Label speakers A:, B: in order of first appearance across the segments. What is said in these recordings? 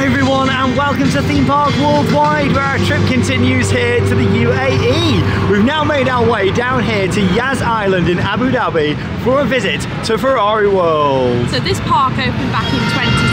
A: Hi everyone and welcome to Theme Park Worldwide where our trip continues here to the UAE. We've now made our way down here to Yas Island in Abu Dhabi for a visit to Ferrari World.
B: So this park opened back in 2010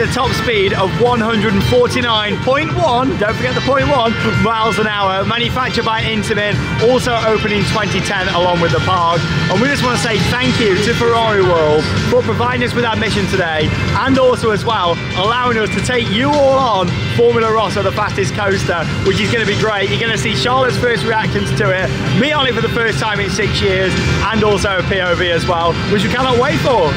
A: Reached a top speed of 149.1, don't forget the point one, miles an hour, manufactured by Intamin, also opened in 2010 along with the park. And we just want to say thank you to Ferrari World for providing us with our mission today and also as well allowing us to take you all on Formula Rossa, the fastest coaster, which is going to be great. You're going to see Charlotte's first reactions to it, me on it for the first time in six years, and also a POV as well, which we cannot wait for.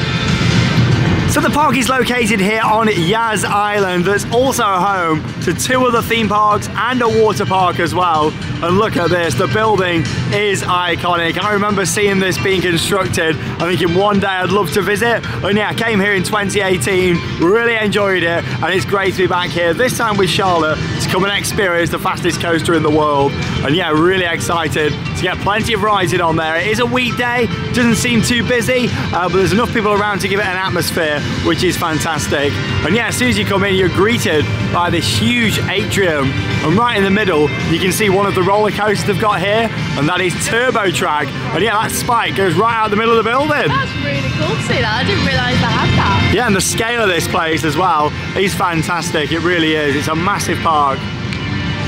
A: So the park is located here on Yas Island that's also home to two other theme parks and a water park as well. And look at this, the building is iconic. I remember seeing this being constructed and thinking one day I'd love to visit. And yeah, I came here in 2018, really enjoyed it and it's great to be back here, this time with Charlotte to come and experience the fastest coaster in the world. And yeah, really excited to get plenty of rides on there. It is a weekday, doesn't seem too busy, uh, but there's enough people around to give it an atmosphere which is fantastic. And yeah, as soon as you come in, you're greeted by this huge atrium. And right in the middle, you can see one of the roller coasters they've got here, and that is Turbo Track. And yeah, that spike goes right out the middle of the building.
B: That's really cool to see that. I didn't realise they had that.
A: Yeah, and the scale of this place as well is fantastic. It really is. It's a massive park.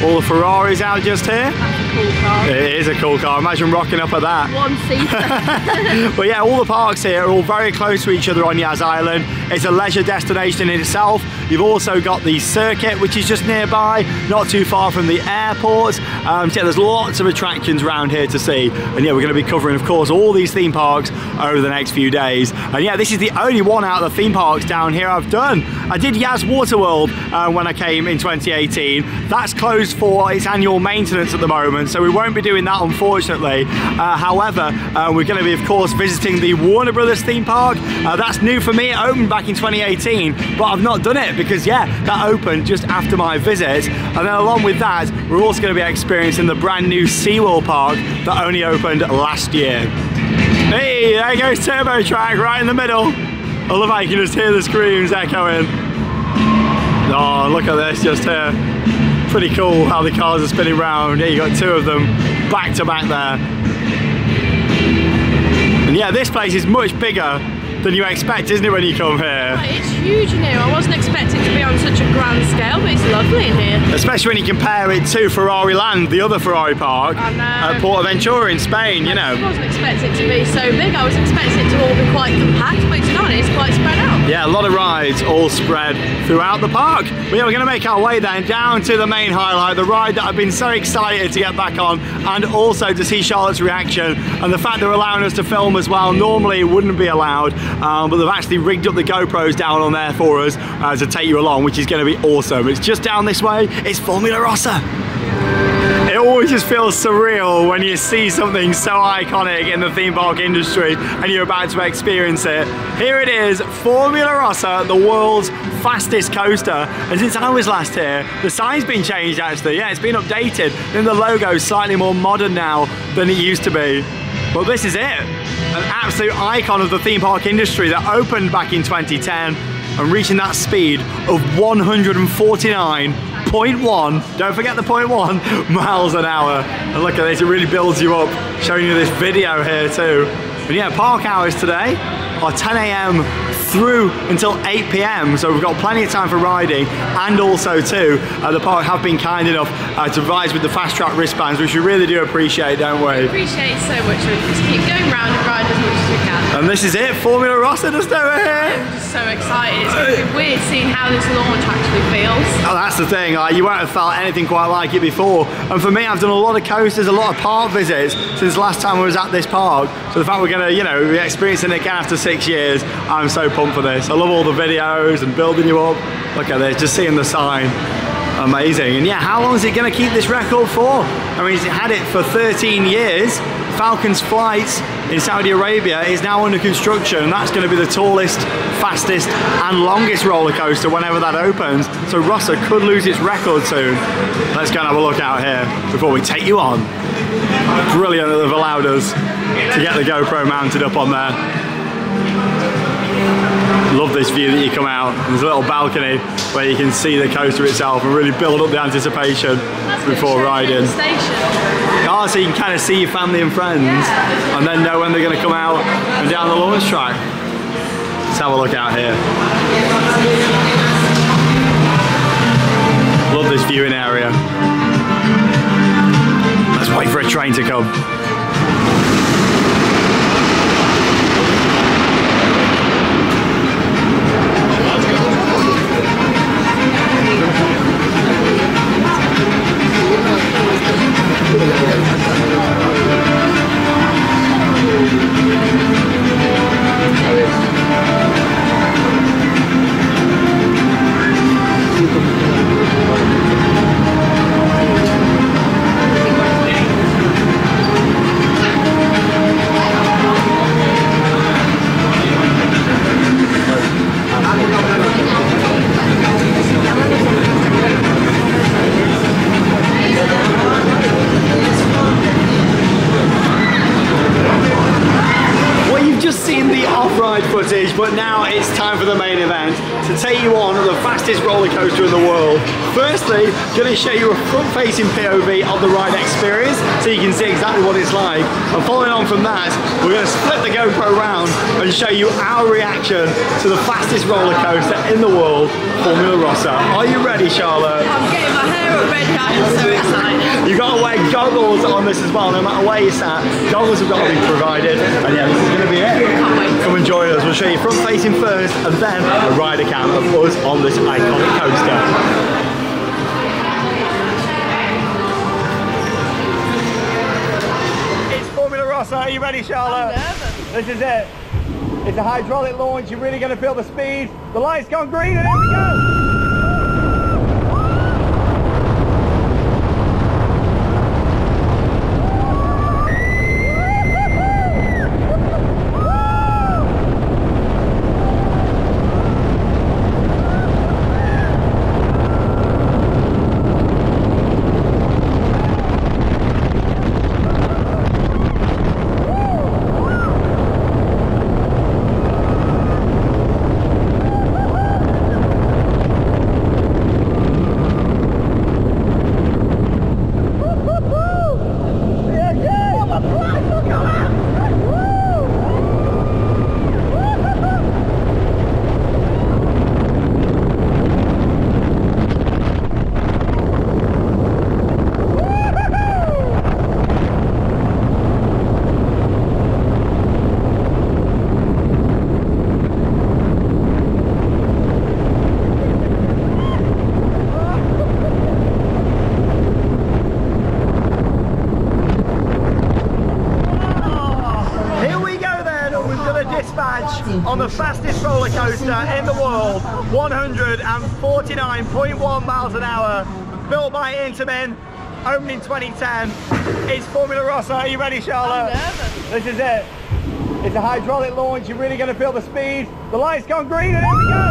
A: All the Ferraris out just here.
B: That's a cool car.
A: It is a cool car. Imagine rocking up at that.
B: One seater.
A: but yeah, all the parks here are all very close to each other on Yas Island. It's a leisure destination in itself. You've also got the circuit, which is just nearby, not too far from the airport. Um, so yeah, there's lots of attractions around here to see. And yeah, we're going to be covering, of course, all these theme parks over the next few days. And yeah, this is the only one out of the theme parks down here I've done. I did Yas Waterworld uh, when I came in 2018. That's closed for its annual maintenance at the moment, so we won't be doing that unfortunately. Uh, however, uh, we're going to be, of course, visiting the Warner Brothers theme park. Uh, that's new for me. It opened back in 2018, but I've not done it because, yeah, that opened just after my visit. And then along with that, we're also going to be experiencing the brand new SeaWorld park that only opened last year. Hey, there goes Turbo Track right in the middle. I love how you can just hear the screams echoing. Oh, look at this just here. Pretty cool how the cars are spinning round. Yeah, you got two of them back to back there. And yeah, this place is much bigger than you expect, isn't it, when you come here?
B: Oh, it's huge in here. I wasn't expecting to be on such a grand scale, but it's lovely in here.
A: Especially when you compare it to Ferrari Land, the other Ferrari park
B: I
A: at Portaventura in Spain, you know.
B: I wasn't expecting it to be so big. I was expecting it to all be quite compact, but it's not. It's quite spread out.
A: Yeah, a lot of rides all spread throughout the park. But yeah, we're going to make our way then down to the main highlight, the ride that I've been so excited to get back on, and also to see Charlotte's reaction and the fact they're allowing us to film as well. Normally it wouldn't be allowed, um, but they've actually rigged up the GoPros down on there for us uh, to take you along, which is going to be awesome. It's just down this way. It's Formula Rossa. It always just feels surreal when you see something so iconic in the theme park industry and you're about to experience it. Here it is, Formula Rossa, the world's fastest coaster. And since I was last here, the sign's been changed actually. Yeah, it's been updated. Then the logo's slightly more modern now than it used to be. But this is it. An absolute icon of the theme park industry that opened back in 2010 and reaching that speed of 149.1, don't forget the point one, miles an hour. And look at this, it really builds you up, showing you this video here too. But yeah, park hours today are 10 a.m. through until 8 p.m. So we've got plenty of time for riding and also too, uh, the park have been kind enough uh, to provide us with the fast track wristbands, which we really do appreciate, don't we?
B: Appreciate so much. We just keep going round and ride as much as we can.
A: And this is it, Formula Rossa just over here.
B: I'm just so excited. It's going to be weird seeing how this launch actually feels.
A: Oh, that's the thing, like, you won't have felt anything quite like it before. And for me, I've done a lot of coasters, a lot of park visits since last time I was at this park. So the fact we're gonna, you know, be experiencing it again after six years, I'm so pumped for this. I love all the videos and building you up. Look at this, just seeing the sign. Amazing. And yeah, how long is it gonna keep this record for? I mean, he's had it for 13 years. Falcon's flight in Saudi Arabia is now under construction and that's going to be the tallest, fastest and longest roller coaster whenever that opens. So Rossa could lose its record soon. Let's go and have a look out here before we take you on. Brilliant that they've allowed us to get the GoPro mounted up on there. Love this view that you come out. There's a little balcony where you can see the coaster itself and really build up the anticipation before riding. Oh, so you can kind of see your family and friends
B: Yeah.
A: and then know when they're going to come out and down the launch track. Let's have a look out here. Love this viewing area. Let's wait for a train to come. To show you a front-facing POV of the ride experience, so you can see exactly what it's like. And following on from that, we're going to split the GoPro round and show you our reaction to the fastest roller coaster in the world, Formula Rossa. Are you ready, Charlotte?
B: I'm getting my hair up ready. I'm so excited.
A: You've got to wear goggles on this as well, no matter where you're sat. Goggles have got to be provided. And yeah, this is going to be it.
B: Can't wait.
A: Come and join us. We'll show you front facing first and then a rider cam of us on this iconic coaster. Rossa. Are you ready, Charlotte? This is it. It's a hydraulic launch. You're really going to feel the speed. The light's gone green and here we go. Here we go then, we've got a dispatch on the fastest roller coaster in the world, 149.1 miles an hour, built by Intamin, opening 2010. It's Formula Rossa, are you ready Charlotte? This is it. It's a hydraulic launch, you're really going to feel the speed. The light's gone green and here we go.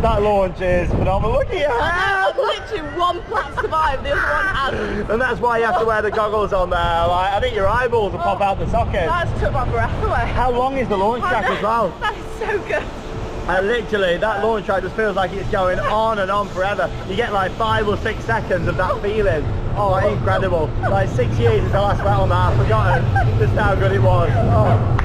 A: That launch is phenomenal. Look at your.
B: Literally one plat survived, the other one hasn't.
A: And that's why you have to wear the goggles on there. Like, I think your eyeballs will pop oh, out the socket.
B: That's took my breath away.
A: How long is the launch track as well?
B: That is so good.
A: And literally, that launch track just feels like it's going on and on forever. You get like five or six seconds of that oh. feeling. Oh, incredible. Like six years since I last on that. I've forgotten just how good it was. Oh.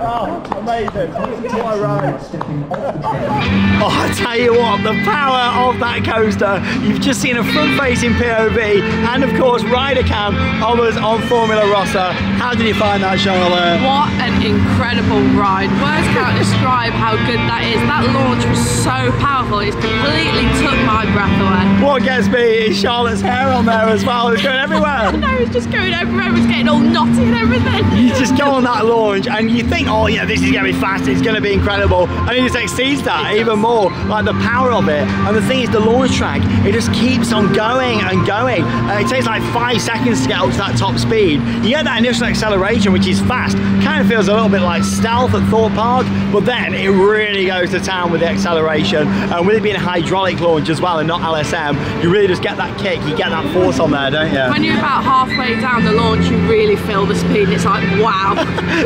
A: Oh, amazing. What a ride. Oh, I tell you what, the power of that coaster. You've just seen a front-facing POV and, of course, rider cam us on Formula Rossa. How did you find that, Charlotte?
B: What an incredible ride. Words can't describe how good that is. That launch was so powerful, it completely took my breath away.
A: What gets me is Charlotte's hair on there as well. It's going everywhere.
B: No, it was just going everywhere, it was getting all knotty and everything.
A: You just go on that launch and you think, oh yeah, this is going to be fast, it's going to be incredible. And it just exceeds that even more. Like the power of it. And the thing is, the launch track, it just keeps on going and going. It takes like five seconds to get up to that top speed. You get that initial acceleration, which is fast. Kind of feels a little bit like stealth at Thorpe Park, but then it really goes to town with the acceleration. And with it being a hydraulic launch as well and not LSM, you really just get that kick, you get that force on there, don't you?
B: When you're about halfway down the launch, you really feel the speed. It's like, wow.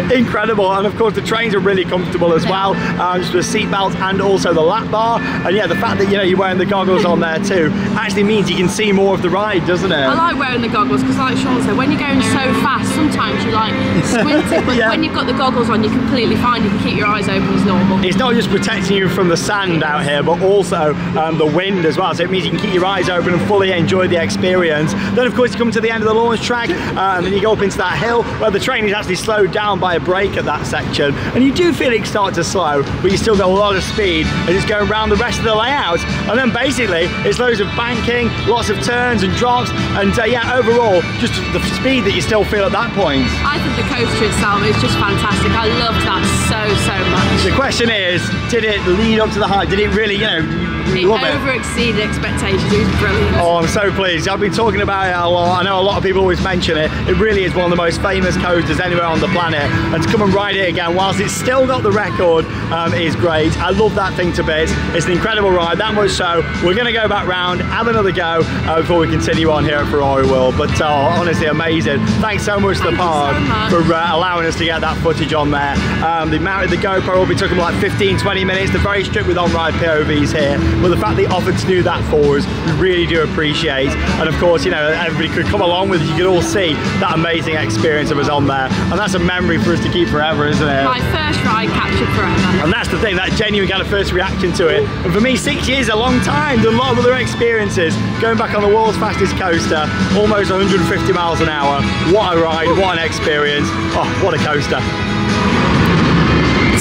A: incredible and of course the trains are really comfortable as well um, just with seat belts and also the lap bar. And yeah the fact that you know you're wearing the goggles on there too actually means you can see more of the ride doesn't it?
B: I like wearing the goggles because like Sean said when you're going so fast sometimes you like squinting but
A: Yeah.
B: when you've got the goggles on you're completely fine you can keep your eyes open as normal.
A: It's not just protecting you from the sand out here but also um, the wind as well so it means you can keep your eyes open and fully enjoy the experience. Then of course you come to the end of the launch track uh, and then you go up into that hill where the train is actually slowed down by a brake at that section and you do feel it start to slow but you still got a lot of speed and it's going around the rest of the layout. And then basically it's loads of banking lots of turns and drops and uh, yeah overall just the speed that you still feel at that point.
B: I think the coaster itself is just fantastic. I loved that so so much.
A: The question is did it lead up to the hype did it really you know
B: it
A: love it
B: over exceeded expectations it was brilliant
A: Oh, I'm so pleased. I've been talking about it a lot. I know a lot of people always mention it. It really is one of the most famous coasters anywhere on the planet. And to come and ride it again, whilst it's still got the record, um, is great. I love that thing to bits. It's an incredible ride, that much so. We're going to go back round, have another go uh, before we continue on here at Ferrari World. But uh, honestly, amazing. Thanks so much to the
B: Thank you
A: park
B: so
A: for uh, allowing us to get that footage on there. Um, they mounted the GoPro, will be took them like 15, 20 minutes. They're very strict with on-ride POVs here. But the fact they offered to do that for us, we really do appreciate. And of course, you know, everybody could come along with us. You could all see that amazing experience of us on there. And that's a memory for us to keep forever, isn't it?
B: my first ride captured forever
A: And that's the thing, that genuine kind of first reaction to it. And for me, six years is a long time. Done a lot of other experiences. Going back on the world's fastest coaster, almost 150 miles an hour. What a ride, what an experience. Oh, what a coaster.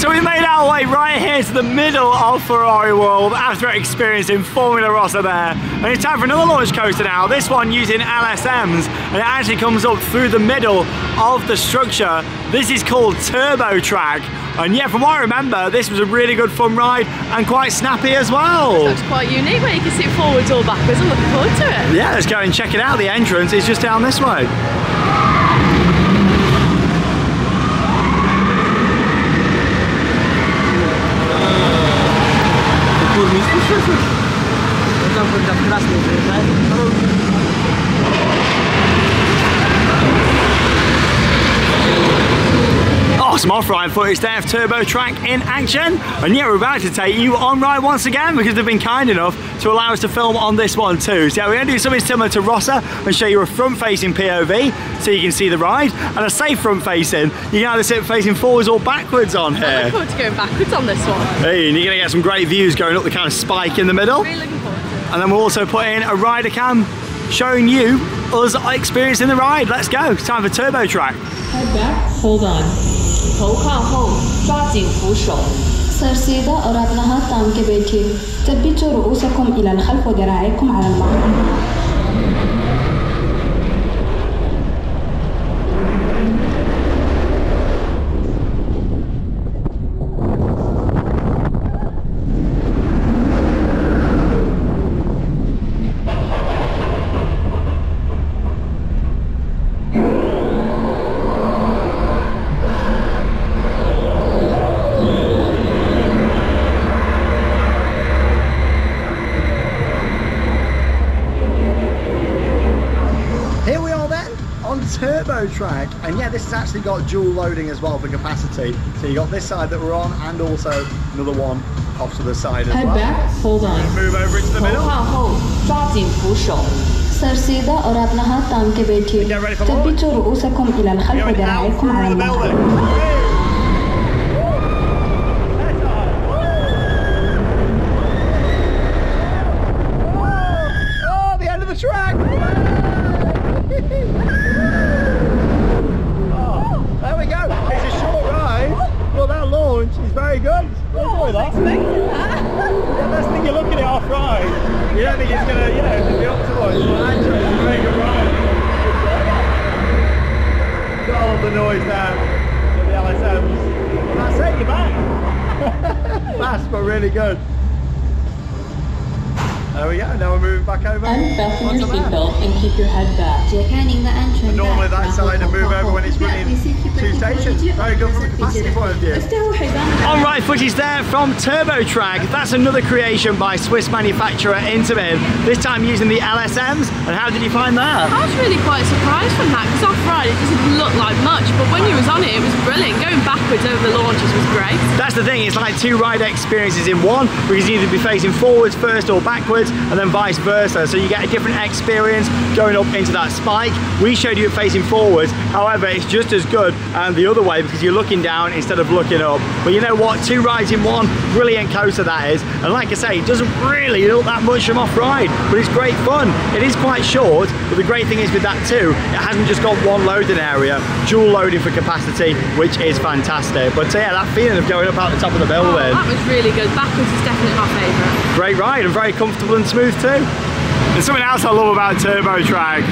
A: So we made our way right here to the middle of Ferrari World after experiencing Formula Rossa there. And it's time for another launch coaster now, this one using LSMs. And it actually comes up through the middle of the structure. This is called Turbo Track. And yeah, from what I remember, this was a really good fun ride and quite snappy as well.
B: looks quite unique where you can sit forwards or backwards I'm looking forward to it
A: Yeah, let's go and check it out. The entrance is just down this way. Вот там, когда красный приезжает, Awesome off-ride footage there of Turbo Track in action. And yeah, we're about to take you on ride once again because they've been kind enough to allow us to film on this one too. So yeah, we're going to do something similar to Rossa and show you a front-facing POV so you can see the ride and a safe front-facing. You can either sit facing forwards or backwards on
B: I'm
A: here.
B: looking forward to going backwards on this one
A: Hey, and you're going to get some great views going up the kind of spike in the middle.
B: really looking forward to it
A: And then we'll also put in a rider cam showing you us experiencing the ride. Let's go. It's time for Turbo Track.
C: Head back, hold on. 头靠后，抓紧扶手。
D: سرسيدة قرب لها طعم كبيتي ثبتوا رؤوسكم إلى الخلف وذراعيكم على المقعد
A: road track and yeah this has actually got dual loading as well for capacity. So you got this side that we're on and also another one off to the side as
C: Head
A: well.
C: back, hold on.
A: Move over into the middle.
D: صار سيدا
A: قربنا هطام كبيتي
D: تبيتوا رؤوسكم إلى الخلف
A: noise there of the. Well, that's it, you're back. Fast but really good. There we go, now we're moving back over.
C: Unfasten your seatbelt and keep your head back.
D: Checking the entrance.
A: normally that side and move over when it's running two stations. Very good from a point of.
D: All
A: right, footage there from Turbo Track. That's another creation by Swiss manufacturer Intamin. This time using the LSMs. And how did you find that?
B: I was really quite surprised from that because off-ride it doesn't look like much, but when you was on it, it was brilliant. Going backwards over the launches was great.
A: That's the thing, it's like two ride experiences in one We you either be facing forwards first or backwards and then vice versa. So you get a different experience going up into that spike. We showed you facing forwards, however, it's just as good um, the other way because you're looking down instead of looking up. But you know what? Two rides in one, brilliant coaster that is. And like I say, it doesn't really look that much from off ride, but it's great fun. It is quite short, but the great thing is with that too, it hasn't just got one loading area, dual loading for capacity, which is fantastic. But uh, yeah, that feeling of going up out the top of the
B: Oh,
A: building.
B: that was really good. Backwards is definitely my favourite.
A: Great ride and very comfortable and smooth too. And something else I love about Turbo Track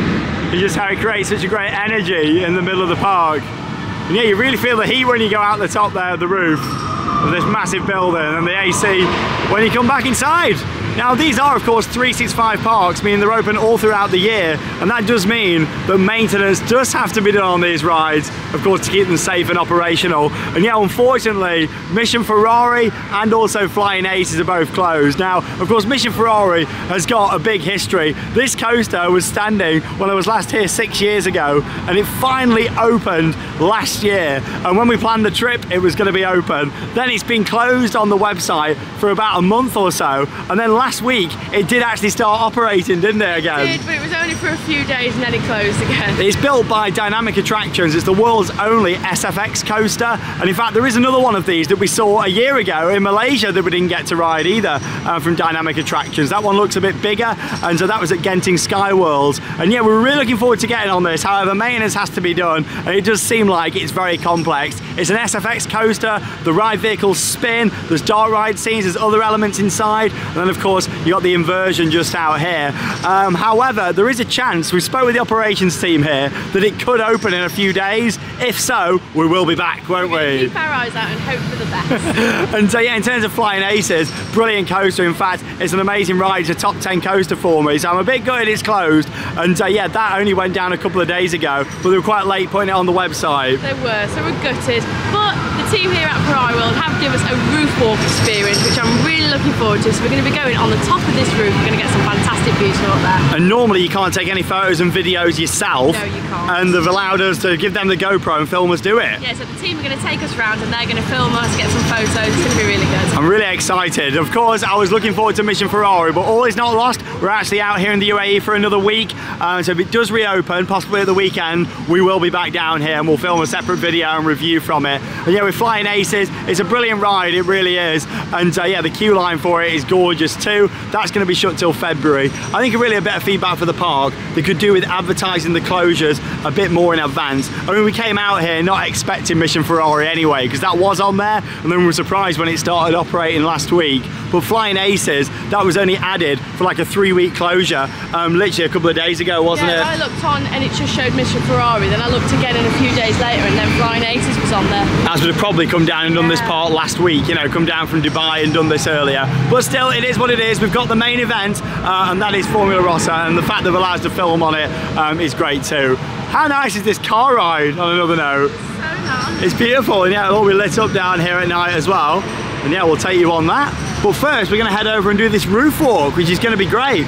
A: is just how it creates such a great energy in the middle of the park. And yeah, you really feel the heat when you go out the top there of the roof of this massive building and the AC when you come back inside. Now these are of course 365 parks, meaning they're open all throughout the year, and that does mean that maintenance does have to be done on these rides, of course to keep them safe and operational. And yeah, unfortunately, Mission Ferrari and also Flying Aces are both closed. Now, of course, Mission Ferrari has got a big history. This coaster was standing when I was last here six years ago, and it finally opened last year. And when we planned the trip, it was going to be open. Then it's been closed on the website for about a month or so, and then last week it did actually start operating, didn't it again?
B: It Did, but it was only for a few days and then it closed again.
A: It's built by Dynamic Attractions. It's the world's only SFX coaster. And in fact, there is another one of these that we saw a year ago in Malaysia that we didn't get to ride either uh, from Dynamic Attractions. That one looks a bit bigger. And so that was at Genting Sky World. And yeah, we're really looking forward to getting on this. However, maintenance has to be done. And it does seem like it's very complex. It's an SFX coaster. The ride vehicles spin. There's dark ride scenes. There's other elements inside. And then, of course, you got the inversion just out here. Um, however, there is a chance, we spoke with the operations team here, that it could open in a few days. If so, we will be back, won't we?
B: Keep our eyes out and hope for the best.
A: And so yeah, in terms of Flying Aces, brilliant coaster. In fact, it's an amazing ride. It's a top 10 coaster for me. So I'm a bit gutted it's closed. And uh, yeah, that only went down a couple of days ago, but they were quite late putting it on the website.
B: they were, so we're gutted. But team here at Ferrari World have given us a roof walk experience, which I'm really looking forward to. So we're going to be going on the top of this roof. We're going to get some fantastic views from up there.
A: And normally you can't take any photos and videos yourself.
B: No, you can't.
A: And they've allowed us to give them the GoPro and film us do it.
B: Yeah, so the team are going to take us round and they're going to film us, get some photos. It's going to be really good.
A: I'm really excited. Of course, I was looking forward to Mission Ferrari, but all is not lost. We're actually out here in the UAE for another week. Uh, so if it does reopen, possibly at the weekend, we will be back down here and we'll film a separate video and review from it. And yeah, we're flying aces. It's a brilliant ride, it really is. And uh, yeah, the queue line for it is gorgeous too. That's going to be shut till February. I think really a bit of feedback for the park. They could do with advertising the closures a bit more in advance. I mean, we came out here not expecting Mission Ferrari anyway, because that was on there, and then we were surprised when it started operating last week. But Flying Aces, that was only added for like a three-week closure, um, literally a couple of days ago, wasn't
B: yeah, I looked on and it just showed Mission Ferrari. Then I looked again in a few days later and then Flying Aces was on there.
A: As would have probably come down and done this part last week, you know, come down from Dubai and done this earlier. But still, it is what it is. We've got the main event, uh, and that is Formula Rossa, and the fact they've allowed us to film on it um, is great too. How nice is this car ride, on another note?
B: So nice.
A: It's beautiful, and yeah, it'll all be lit up down here at night as well. And yeah, we'll take you on that. But first, we're gonna head over and do this roof walk, which is gonna be great.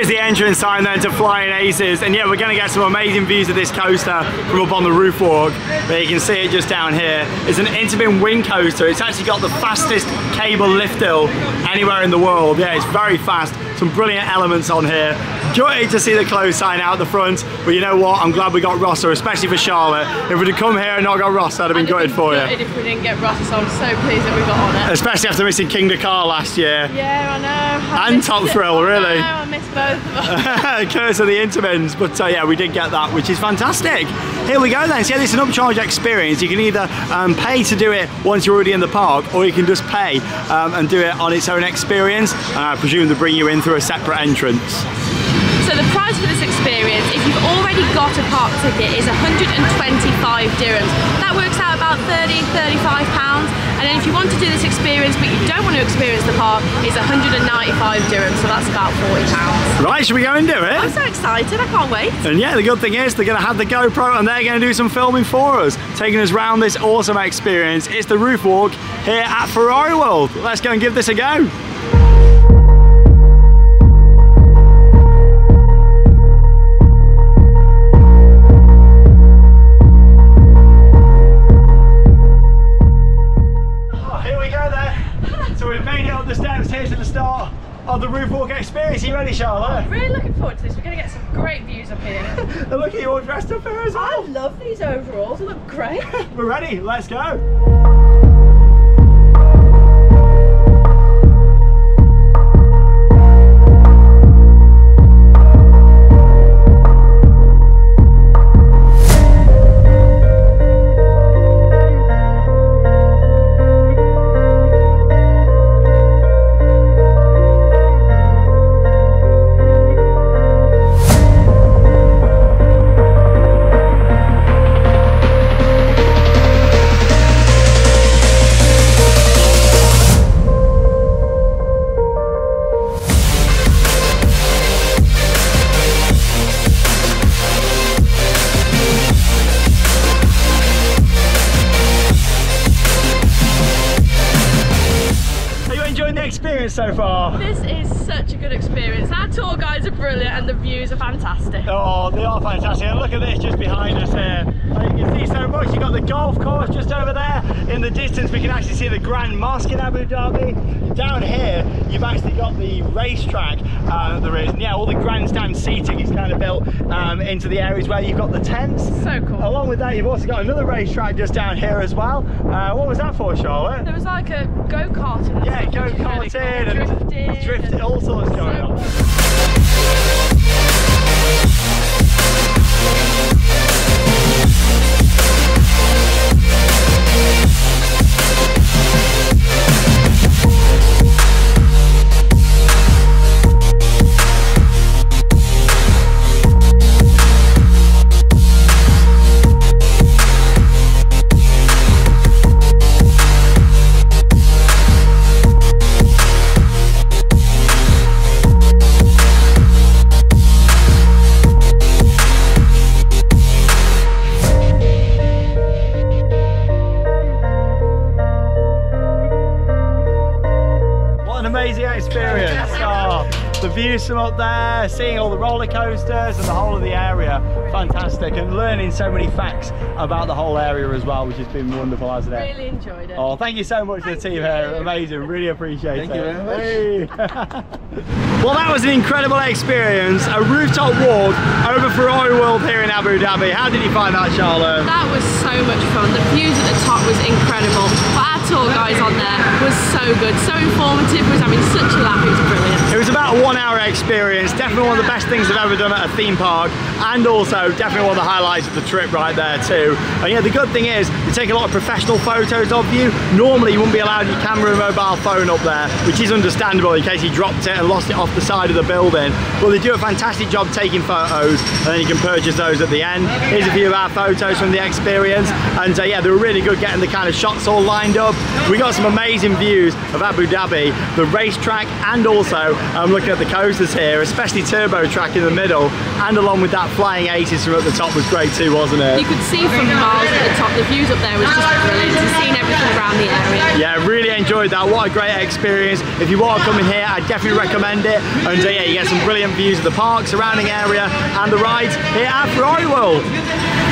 A: Here's the entrance sign then to Flying Aces, and yeah, we're to get some amazing views of this coaster from up on the roof walk. But you can see it just down here. It's an Intamin wing coaster. It's actually got the fastest cable lift hill anywhere in the world. Yeah, it's very fast. Some brilliant elements on here. Gutted to see the close sign out the front, but you know what? I'm glad we got Rossa, especially for Charlotte. If we'd have come here and not got Rossa, I'd have been gutted for you.
B: If we didn't get Rossa, so I'm so pleased that we got on it.
A: Especially after missing Kingda Ka last year.
B: Yeah, I know. I
A: And Top. Thrill, really.
B: I know, I missed both of them.
A: Curse of the Intamins, but uh, yeah, we did get that, which is fantastic. Here we go then. So yeah, this is an upcharge experience. You can either um, pay to do it once you're already in the park, or you can just pay um, and do it on its own experience. And I presume they bring you in through a separate entrance.
B: So the price for this experience, if you've already got a park ticket, is 125 dirhams. That works out about 30, 35 pounds. And then if you want to do this experience but you don't want to experience the park, it's 195 dirhams. So that's about 40 pounds.
A: Right, should we go and do it?
B: I'm so excited, I can't wait.
A: And yeah, the good thing is they're going to have the GoPro and they're going to do some filming for us, taking us round this awesome experience. It's the roof walk here at Ferrari World. Let's go and give this a go. Of the roof walk experience. Are you ready, Charlotte?
B: Really looking forward to this. We're going to get some great views up here.
A: And look at you all dressed up here as
B: I love these overalls, they look great.
A: We're ready, let's go. Experience. Oh, the views from up there, seeing all the roller coasters and the whole of the area. Fantastic. And learning so many facts about the whole area as well, which has been wonderful, hasn't it?
B: Really enjoyed it.
A: Oh, thank you so much to the team
B: you.
A: here. Amazing. Really appreciate
E: Thank
A: it.
E: you very much.
A: Hey. well, that was an incredible experience. A rooftop walk over Ferrari World here in Abu Dhabi. How did you find that, Charlotte?
B: That was so much fun. The views at the top was incredible. Tour guys on there was so good, so informative, was having such a laugh, it was brilliant.
A: It was about a one hour experience, definitely one of the best things I've ever done at a theme park, and also definitely one of the highlights of the trip right there too. And yeah, the good thing is, they take a lot of professional photos of you. Normally you wouldn't be allowed your camera and mobile phone up there, which is understandable in case you dropped it and lost it off the side of the building. But they do a fantastic job taking photos, and then you can purchase those at the end. Here's a few of our photos from the experience, and And uh, yeah, they were really good getting the kind of shots all lined up. We got some amazing views of Abu Dhabi, the racetrack, and also um, looking at the coasters here, especially Turbo Track in the middle, and along with that flying aces from at the top was great too, wasn't it?
B: You could see from miles at the top, the views up there was just brilliant. And seeing everything around the area.
A: Yeah, really enjoyed that. What a great experience. If you want to come in here, I definitely recommend it. And uh, yeah, you get some brilliant views of the park, surrounding area, and the rides here at Ferrari World.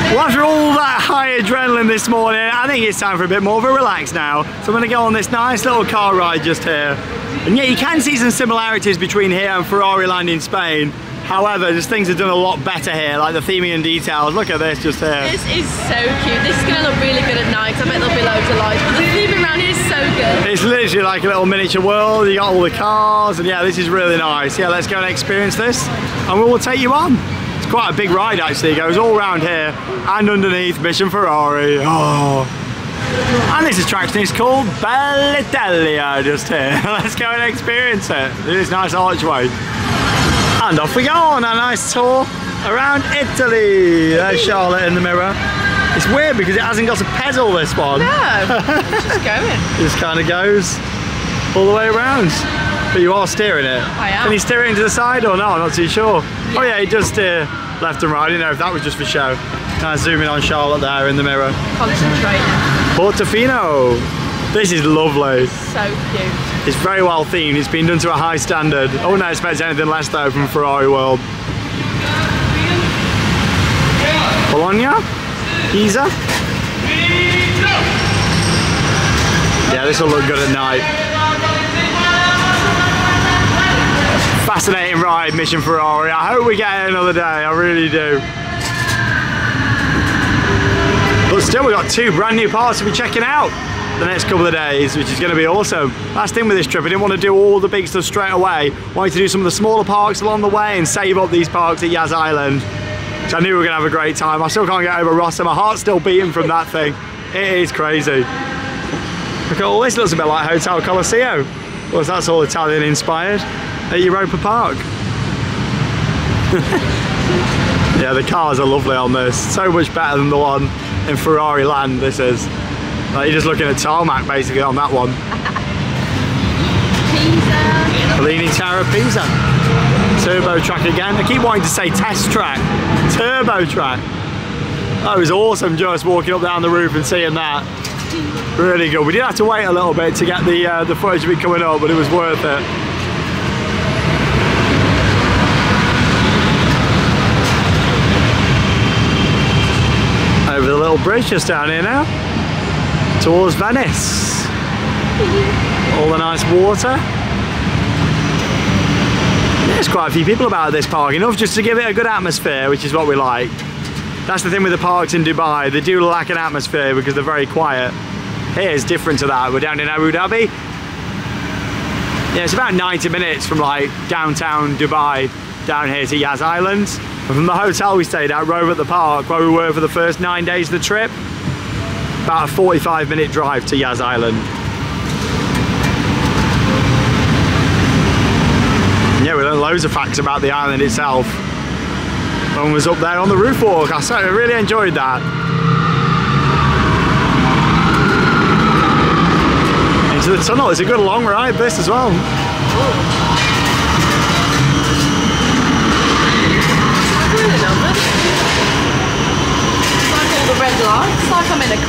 A: Well, after all that high adrenaline this morning, I think it's time for a bit more of a relax now. So I'm going to go on this nice little car ride just here. And yeah, you can see some similarities between here and Ferrari Land in Spain. However, just things are done a lot better here, like the theming and details. Look at this just here.
B: This is so cute. This is going to look really good at night. I bet there'll be loads of lights. But the theme around here is so good.
A: It's literally like a little miniature world. You got all the cars, and yeah, this is really nice. Yeah, let's go and experience this, and we will take you on. It's quite a big ride actually. It goes all around here and underneath Mission Ferrari. Oh. And this attraction is called Bellitalia just here. Let's go and experience it. This nice archway. And off we go on a nice tour around Italy. There's Charlotte in the mirror. It's weird because it hasn't got a pedal this one.
B: No, it's just going.
A: It just kind of goes all the way around. But you are steering it.
B: I am.
A: Can you steer it into the side or not? I'm not too sure. Oh yeah, it does steer left and right. I didn't know if that was just for show. Kind of zooming on Charlotte there in the mirror.
B: Concentrating.
A: Portofino. This is lovely.
B: So cute.
A: It's very well themed. It's been done to a high standard. I wouldn't expect anything less though from Ferrari World. Bologna? Pisa? Yeah, this will look good at night. Fascinating ride, Mission Ferrari. I hope we get it another day. I really do. But still, we've got two brand new parts to be checking out the next couple of days, which is going to be awesome. Last thing with this trip, I didn't want to do all the big stuff straight away. Wanted to do some of the smaller parks along the way and save up these parks at Yas Island. So I knew we were going to have a great time. I still can't get over Rossa. My heart's still beating from that thing. It is crazy. Look at all this. Looks a bit like Hotel Colosseo. Well, that's all Italian inspired at Europa Park. yeah, the cars are lovely on this. So much better than the one in Ferrari Land, this is. Like you're just looking at tarmac basically on that one.
B: Pizza.
A: Bellini Tower Pisa. Turbo track again. I keep wanting to say test track. Turbo track. That was awesome just walking up down the roof and seeing that. Really good. We did have to wait a little bit to get the uh, the footage of it coming up, but it was worth it. Little bridge just down here now. Towards Venice. All the nice water. There's quite a few people about this park, enough just to give it a good atmosphere, which is what we like. That's the thing with the parks in Dubai, they do lack an atmosphere because they're very quiet. Here is different to that. We're down in Abu Dhabi. Yeah, it's about 90 minutes from like downtown Dubai down here to Yas Island. And from the hotel we stayed at, Rove at the Park, where we were for the first nine days of the trip, about a 45 minute drive to Yas Island. Yeah, we learned loads of facts about the island itself. One was up there on the roof walk. I really enjoyed that. Into the tunnel. It's a good long ride, this as well.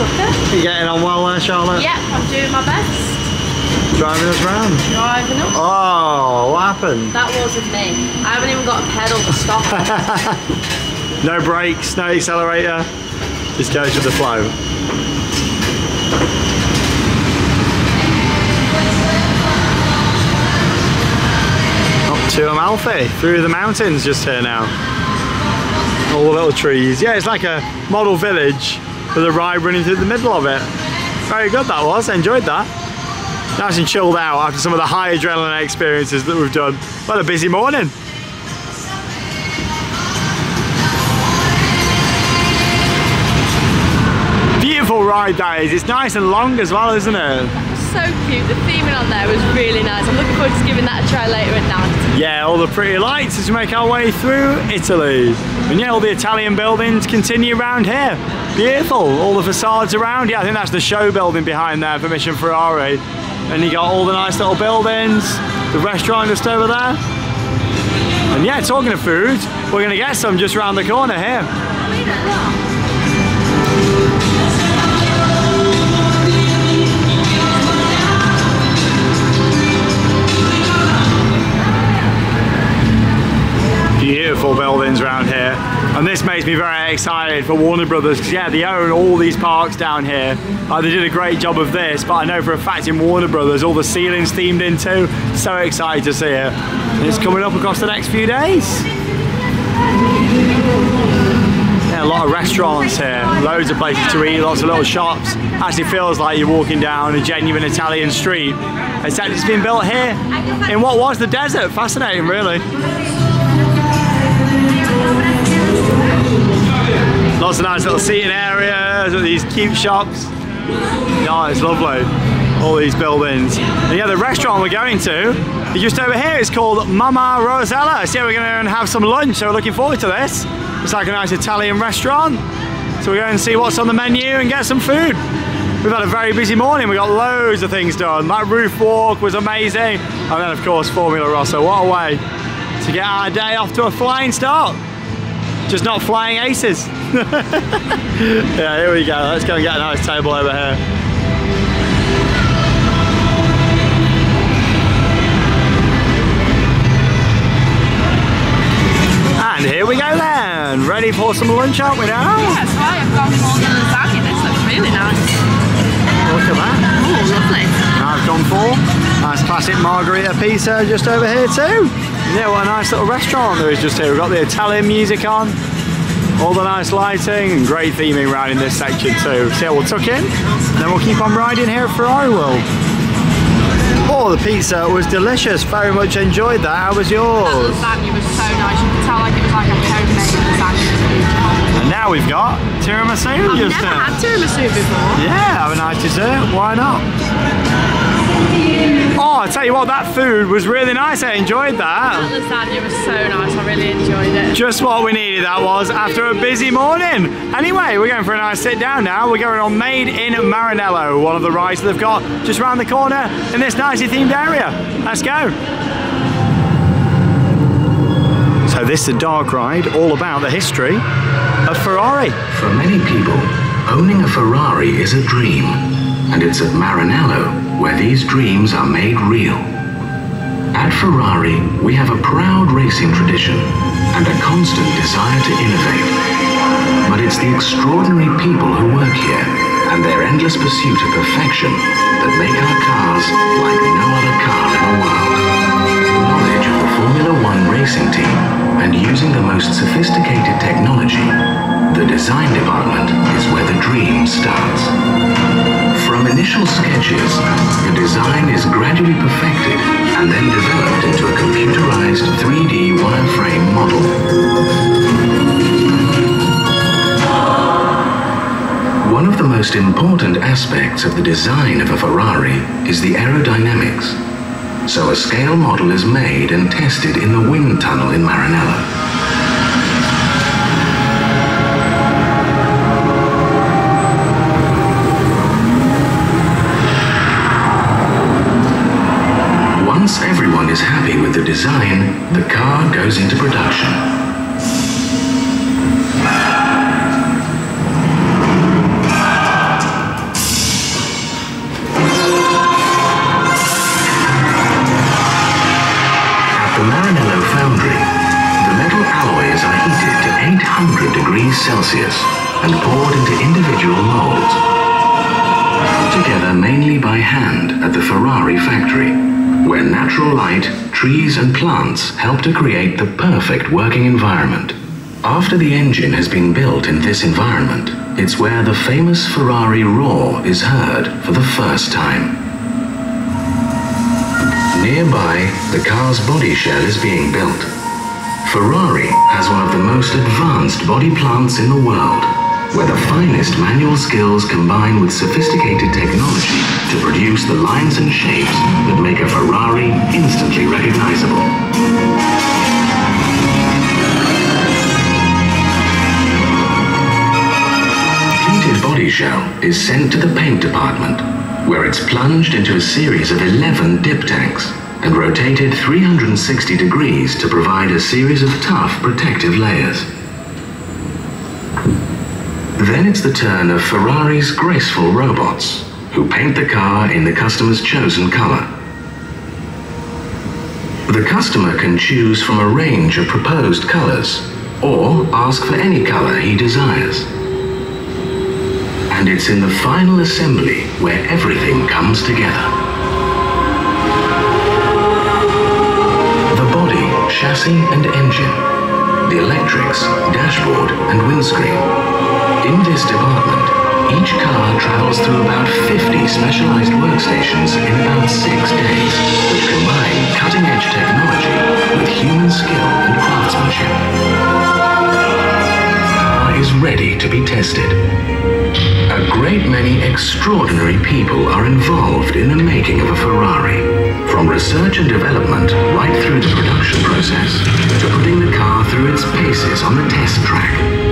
B: Cooker.
A: You getting on well there, Charlotte?
B: Yep, I'm doing my best.
A: Driving us round.
B: Driving up.
A: Oh, what happened?
B: That wasn't me. I haven't even got a pedal to stop it.
A: No brakes, no accelerator. Just goes with the flow. Up to Amalfi, through the mountains just here now. All the little trees. Yeah, it's like a model village with a ride running through the middle of it. Very good that was, enjoyed that. Nice and chilled out after some of the high adrenaline experiences that we've done. What a busy morning. Beautiful ride that is. It's nice and long as well, isn't it?
B: So cute. The theming on there was really nice. I'm looking forward to giving that a try later at night.
A: Yeah, all the pretty lights as we make our way through Italy. And yeah, all the Italian buildings continue around here. Beautiful, all the facades around. Yeah, I think that's the show building behind there for Mission Ferrari. And you got all the nice little buildings, the restaurant just over there. And yeah, talking of food, we're gonna get some just around the corner here. Beautiful buildings around here and this makes me very excited for Warner Brothers because yeah they own all these parks down here uh, they did a great job of this but I know for a fact in Warner Brothers all the ceilings themed into so excited to see it and it's coming up across the next few days yeah, a lot of restaurants here, loads of places to eat, lots of little shops. Actually feels like you're walking down a genuine Italian street. Except it's been built here in what was the desert. Fascinating, really. Lots of nice little seating areas with these cute shops. Yeah, it's lovely. All these buildings. And yeah, the restaurant we're going to is just over here. It's called Mama Rosella. So yeah, we're going to have some lunch. So we're looking forward to this. It's like a nice Italian restaurant. So we're going to see what's on the menu and get some food. We've had a very busy morning. We got loads of things done. That roof walk was amazing. And then of course Formula Rossa. What a way to get our day off to a flying start. Just not flying aces. yeah, here we go. Let's go and get a nice table over here. And here we go then. Ready for some lunch, aren't we now?
B: That's right, I've gone for the lasagna. This looks really nice.
A: Look at that.
B: Oh, lovely.
A: I've gone for nice classic margarita pizza just over here too. Yeah, what a nice little restaurant there is just here. We've got the Italian music on, all the nice lighting and great theming around in this section too. So yeah, we'll tuck in, then we'll keep on riding here at Ferrari World. Oh, the pizza was delicious. Very much enjoyed that. How was
B: That
A: yours?
B: lasagna was so nice. You could tell like it was like a homemade lasagna.
A: And now we've got tiramisu
B: I've never had tiramisu before.
A: Yeah, have a nice dessert. Why not? Oh, I tell you what, that food was really nice. I enjoyed that.
B: That lasagna was so nice. I really enjoyed it.
A: Just what we needed that was after a busy morning. Anyway, we're going for a nice sit down now. We're going on Made in Maranello, one of the rides that they've got just around the corner in this nicely themed area. Let's go. So this is a dark ride all about the history of Ferrari.
E: For many people, owning a Ferrari is a dream, and it's at Maranello where these dreams are made real. At Ferrari, we have a proud racing tradition and a constant desire to innovate. But it's the extraordinary people who work here and their endless pursuit of perfection that make our cars like no other car in the world. Knowledge of the Formula One racing team and using the most sophisticated technology, the design department is where the dream starts. From initial sketches, the design is gradually perfected and then developed into a computerized 3D wireframe model. One of the most important aspects of the design of a Ferrari is the aerodynamics. So a scale model is made and tested in the wind tunnel in Maranello. Once everyone is happy with the design, the car goes into production. At the Maranello foundry, the metal alloys are heated to 800 degrees Celsius and poured into individual molds. Together mainly by hand at the Ferrari factory, where natural light, trees and plants help to create the perfect working environment. After the engine has been built in this environment, it's where the famous Ferrari roar is heard for the first time. Nearby, the car's body shell is being built. Ferrari has one of the most advanced body plants in the world, where the finest manual skills combine with sophisticated technology to produce the lines and shapes that make a Ferrari instantly recognizable. Painted body shell is sent to the paint department, where it's plunged into a series of 11 dip tanks and rotated 360 degrees to provide a series of tough protective layers. Then it's the turn of Ferrari's graceful robots, who paint the car in the customer's chosen color. The customer can choose from a range of proposed colors, or ask for any color he desires. And it's in the final assembly where everything comes together. The body, chassis and engine, the electrics, dashboard and windscreen. In this department, each car travels through about 50 specialized workstations in about six days, which combine cutting-edge technology with human skill and craftsmanship. The Car is ready to be tested. A great many extraordinary people are involved in the making of a Ferrari. From research and development right through the production process to putting the car through its paces on the test track.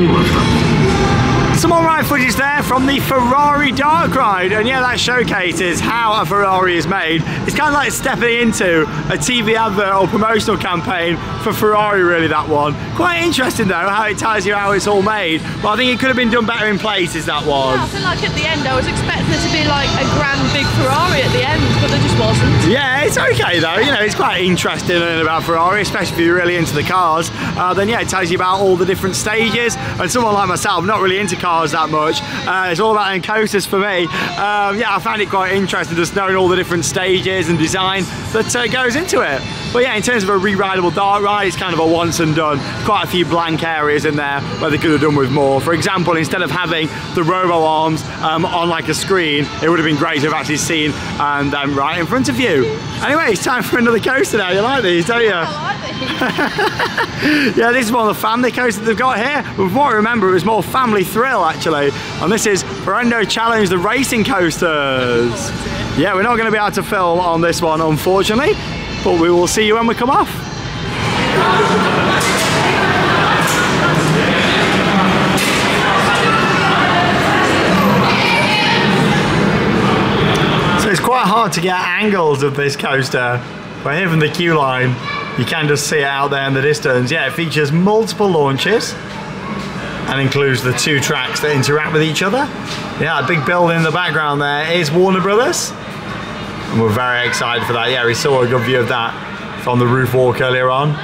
E: All of them.
A: Some more ride footage there from the Ferrari Dark Ride, and yeah, that showcases how a Ferrari is made. It's kind of like stepping into a TV advert or promotional campaign for Ferrari, really, that one. Quite interesting though, how it tells you how it's all made, but I think it could have been done better in places, that one.
B: Yeah, I feel like at the end I was expecting it to be like a grand big Ferrari at the end, but there just wasn't.
A: Yeah, it's okay though. You know, it's quite interesting about Ferrari, especially if you're really into the cars. Uh, then yeah, it tells you about all the different stages. And someone like myself, not really into cars that much. Uh, it's all about coasters for me. Um, yeah, I found it quite interesting just knowing all the different stages and design that uh, goes into it. But yeah, in terms of a re-rideable dark ride, it's kind of a once and done. Quite a few blank areas in there where they could have done with more. For example, instead of having the robo arms um, on like a screen, it would have been great to have actually seen and um, right in front of you. Anyway, it's time for another coaster now. You like these, don't you?
B: I like these.
A: yeah, this is one of the family coasters they've got here. But from what I remember, it was more family thrill actually. And this is Fiorano Challenge, the racing coasters. Yeah, we're not going to be able to film on this one, unfortunately, but we will see you when we come off. Quite hard to get angles of this coaster. But here from the queue line, you can just see it out there in the distance. Yeah, it features multiple launches and includes the two tracks that interact with each other. Yeah, a big building in the background there is Warner Brothers. And we're very excited for that. Yeah, we saw a good view of that from the roof walk earlier on.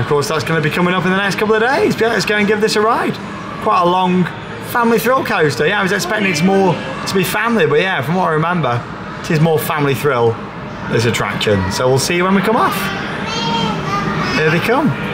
A: Of course, that's going to be coming up in the next couple of days. Yeah, let's go and give this a ride. Quite a long family thrill coaster. Yeah, I was expecting it's more to be family, but yeah, from what I remember, it is more family thrill this attraction. So we'll see you when we come off. Here they come.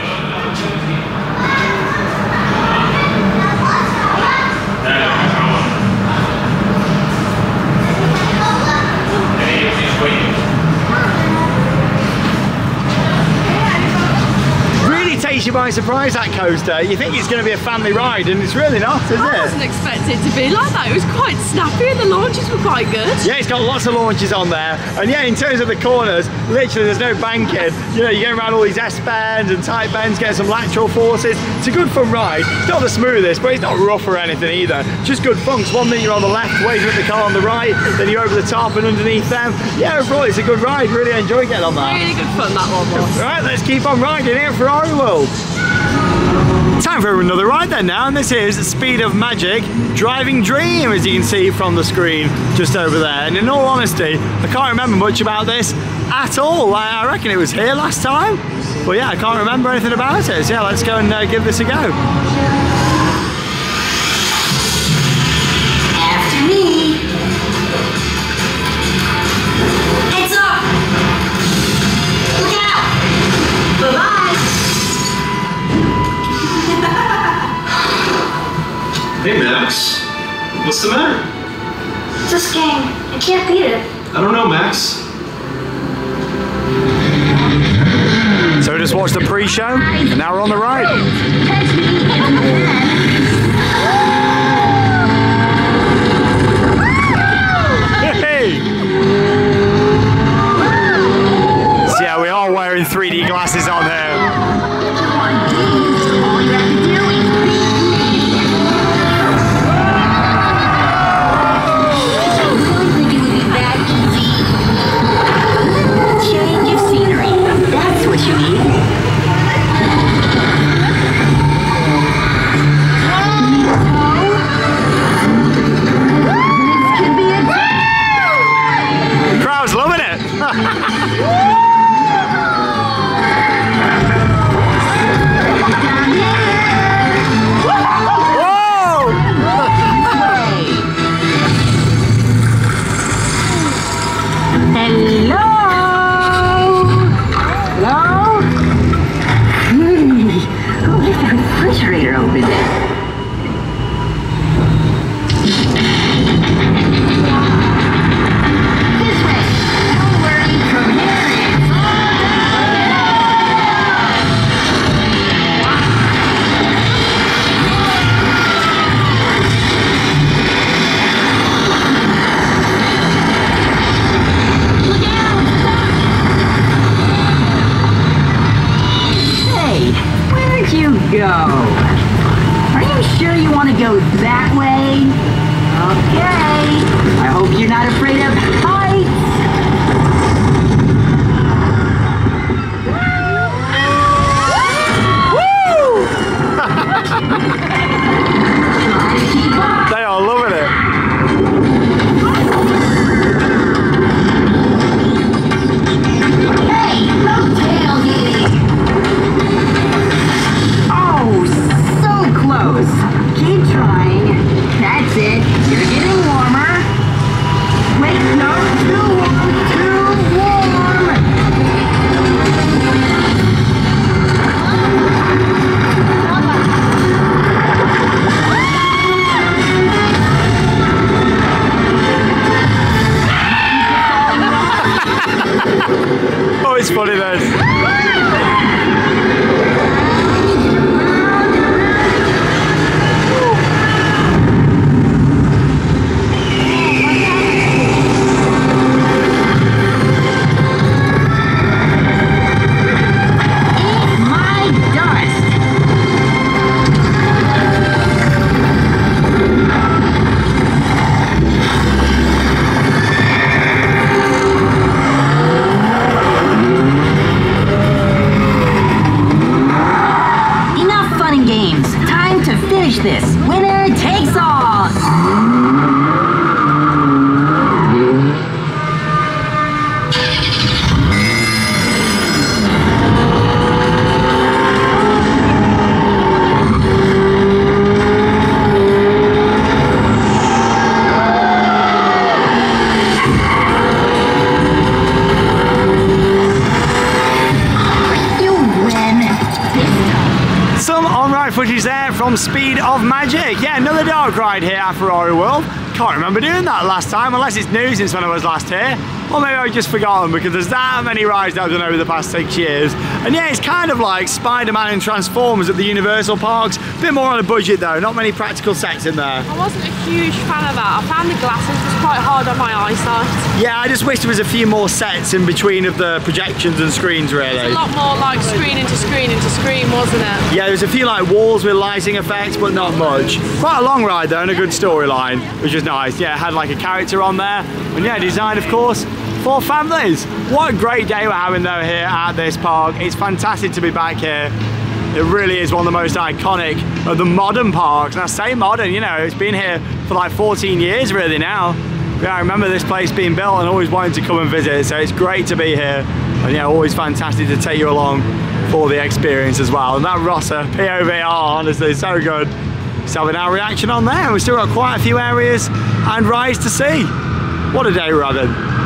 A: Takes you by surprise that coaster. You think it's going to be a family ride and it's really not, is
B: I
A: it?
B: wasn't expecting it to be like that. It was quite snappy and the launches were quite good.
A: Yeah, it's got lots of launches on there. And yeah, in terms of the corners, literally there's no banking. You know, you're going around all these S-bends and tight bends, getting some lateral forces. It's a good fun ride. It's not the smoothest, but it's not rough or anything either. Just good fun. 'cause one minute you're on the left, waving at the car on the right, then you're over the top and underneath them. Yeah, overall it's a good ride. Really enjoy getting on that.
B: Really good fun that one was.
A: Right, let's keep on riding here at Ferrari World. Time for another ride then now, and this is Speed of Magic Driving Dream, as you can see from the screen just over there. And in all honesty, I can't remember much about this at all. I reckon it was here last time, but yeah, I can't remember anything about it. So yeah, let's go and uh, give this a go.
F: Max, what's the matter?
G: This game, I can't beat it.
F: I don't know, Max.
A: So we just watched the pre-show, and now we're on the ride.
G: Time,
A: unless it's new since when I was last here. Or maybe I've just forgotten because there's that many rides that I've done over the past six years. And yeah, it's kind of like Spider-Man and Transformers at the Universal Parks. Bit more on a budget though, not many practical sets in there.
B: I wasn't a huge fan of that. I found the glasses just quite hard on my eyesight.
A: Yeah, I just wish there was a few more sets in between of the projections and screens really.
B: A lot more like screen into screen into screen, wasn't it?
A: Yeah, there's a few like walls with lighting effects, but not much. Quite a long ride though, and a good storyline, which is nice. Yeah, it had like a character on there, and yeah, design of course for families. What a great day we're having though here at this park. It's fantastic to be back here. It really is one of the most iconic of the modern parks. And I say modern, you know, it's been here for like 14 years really now. Yeah, I remember this place being built and always wanting to come and visit, so it's great to be here. And yeah, always fantastic to take you along for the experience as well. And that Rossa POVR, honestly, so good. Just having our reaction on there. We've still got quite a few areas and rides to see. What a day we're having.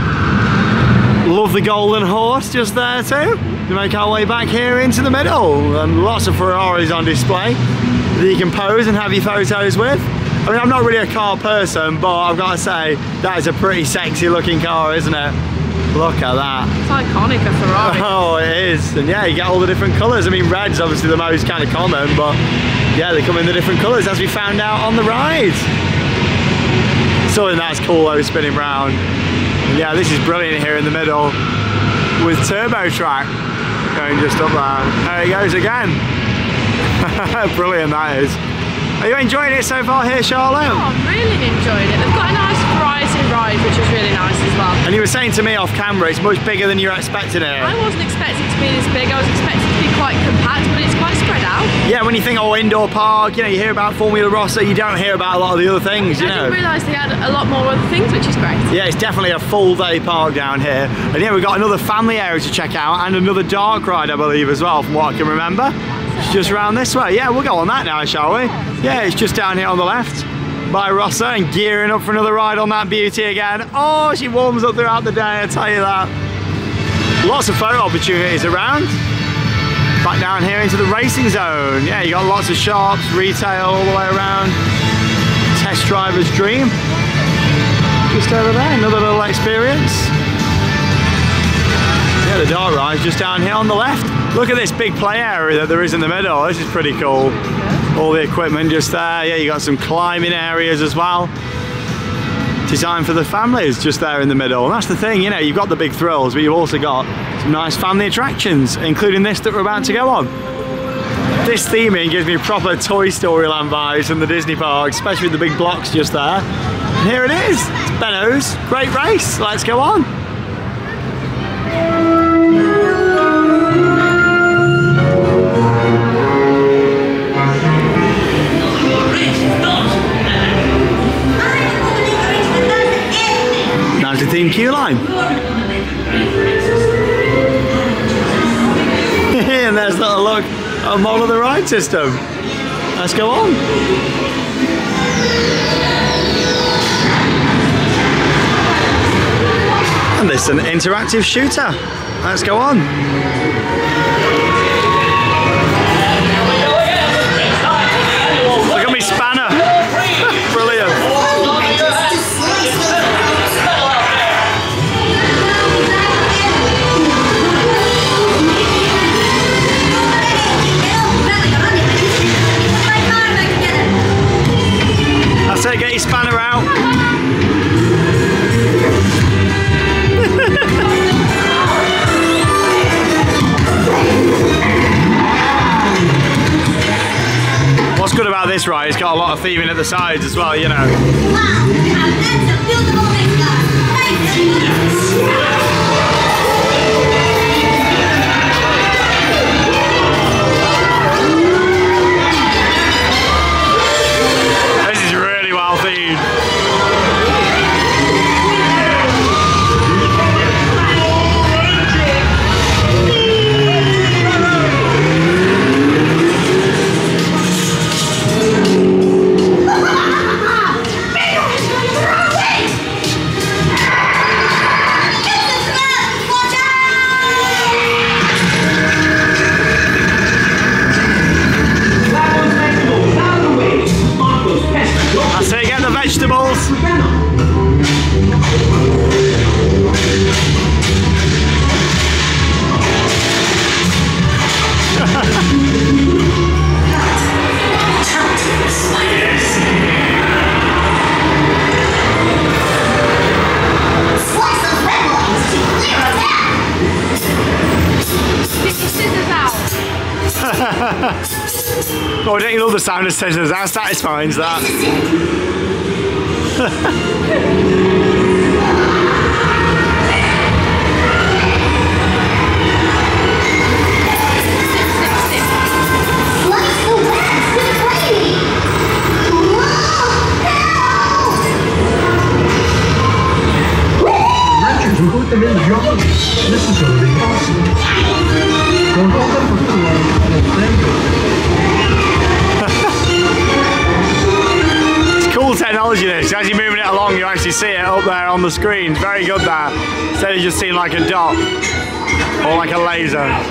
A: Love the golden horse just there too. We make our way back here into the middle and lots of Ferraris on display that you can pose and have your photos with. I mean, I'm not really a car person, but I've got to say, that is a pretty sexy looking car, isn't it? Look at that.
B: It's iconic, a Ferrari.
A: Oh, it is. And yeah, you get all the different colours. I mean, red's obviously the most kind of common, but yeah, they come in the different colours as we found out on the ride. Something that's cool though, spinning round. Yeah, this is brilliant here in the middle with Turbo Track going just up there. There he goes again. brilliant that is. Are you enjoying it so far here, Charlotte?
B: Oh, I'm really enjoying it. They've got a nice which is really nice as well.
A: And you were saying to me off camera, it's much bigger than you were expecting it.
B: I wasn't expecting it to be this big. I was expecting it to be quite compact, but it's quite spread out.
A: Yeah, when you think, oh, indoor park, you know, you hear about Formula Rossa, you don't hear about a lot of the other things, you
B: I
A: know.
B: didn't realise they had a lot more other things, which is great.
A: Yeah, it's definitely a full day park down here. And yeah, we've got another family area to check out and another dark ride, I believe, as well, from what I can remember. It's just around this way. Yeah, we'll go on that now, shall we? Yeah, it's just down here on the left by Rossa and gearing up for another ride on that beauty again. Oh, she warms up throughout the day, I tell you that. Lots of photo opportunities around. Back down here into the racing zone. Yeah, you got lots of shops, retail all the way around. Test driver's dream. Just over there, another little experience. Yeah, the dark ride's just down here on the left. Look at this big play area that there is in the middle. This is pretty cool. All the equipment just there. Yeah, you got some climbing areas as well. Designed for the families just there in the middle. And that's the thing, you know, you've got the big thrills, but you've also got some nice family attractions, including this that we're about to go on. This theming gives me proper Toy Story Land vibes from the Disney park, especially with the big blocks just there. And here it is, it's Benno's Great Race. Let's go on. Theme queue line. and there's a look, a model of the ride system. Let's go on. And this is an interactive shooter. Let's go on. What's good about this ride, it's got a lot of thieving at the sides as well, you know.
H: Wow,
A: satisfying is that? Of just seem like a dot or like a laser.